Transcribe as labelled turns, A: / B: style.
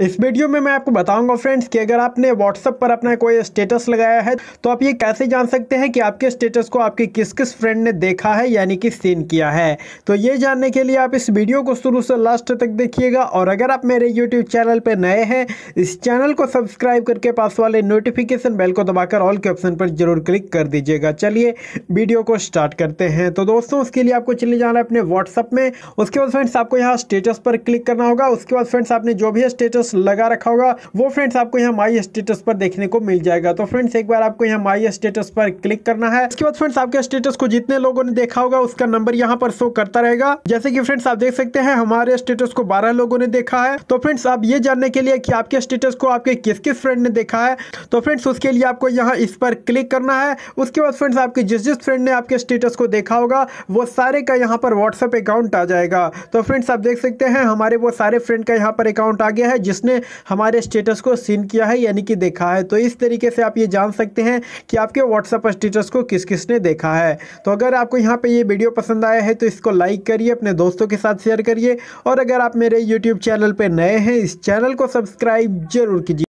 A: इस वीडियो में मैं आपको बताऊँगा फ्रेंड्स कि अगर आपने व्हाट्सएप पर अपना कोई स्टेटस लगाया है तो आप ये कैसे जान सकते हैं कि आपके स्टेटस को आपके किस किस फ्रेंड ने देखा है, यानी कि सीन किया है। तो ये जानने के लिए आप इस वीडियो को शुरू से लास्ट तक देखिएगा और अगर आप मेरे यूट्यूब चैनल पर नए हैं, इस चैनल को सब्सक्राइब करके पास वाले नोटिफिकेशन बेल को दबाकर ऑल के ऑप्शन पर ज़रूर क्लिक कर दीजिएगा। चलिए वीडियो को स्टार्ट करते हैं। तो दोस्तों, उसके लिए आपको चले जाना है अपने व्हाट्सएप में। उसके बाद फ्रेंड्स, आपको यहाँ स्टेटस पर क्लिक करना होगा। उसके बाद फ्रेंड्स, आपने जो भी स्टेटस लगा रखा होगा। वो फ्रेंड्स आपको यहाँ माई स्टेटस पर देखने को मिल जाएगा। तो फ्रेंड्स एक बार आपको यहाँ माई स्टेटस पर क्लिक करना है। उसके बाद फ्रेंड्स आपके स्टेटस को जितने लोगों ने देखा होगा, उसका नंबर यहाँ पर शो करता रहेगा। जैसे कि फ्रेंड्स आप देख सकते हैं, हमारे स्टेटस को बारह लोगों ने देखा है। तो फ्रेंड्स आप ये जानने के लिए कि आपके स्टेटस को आपके किस किस फ्रेंड ने देखा है। तो फ्रेंड्स उसके लिए आपको यहाँ इस पर क्लिक करना है। उसके बाद फ्रेंड्स आपके जिस जिस फ्रेंड ने आपके स्टेटस को देखा होगा, वो सारे का यहाँ पर व्हाट्सएप अकाउंट आ जाएगा। तो फ्रेंड्स आप देख सकते हैं, हमारे वो सारे फ्रेंड का यहाँ पर अकाउंट आ गया है जिसने हमारे स्टेटस को सीन किया है, यानी कि देखा है। तो इस तरीके से आप ये जान सकते हैं कि आपके व्हाट्सएप स्टेटस को किस किस ने देखा है। तो अगर आपको यहाँ पर ये वीडियो पसंद आया है तो इसको लाइक करिए, अपने दोस्तों के साथ शेयर करिए। और अगर आप मेरे यूट्यूब चैनल पर नए हैं, इस चैनल को सब्सक्राइब ज़रूर कीजिए।